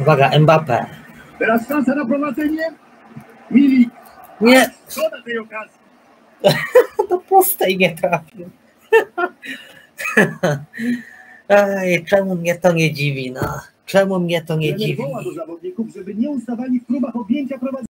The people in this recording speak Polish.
Uwaga, Mbappé. Teraz szansa na prowadzenie. Milik. Nie, Szkoda tej okazji. do pustej nie trafił. Ej, czemu mnie to nie dziwi, no? Czemu mnie to nie Trener dziwi? woła do zawodników, żeby nie ustawali w próbach objęcia prowadzenia.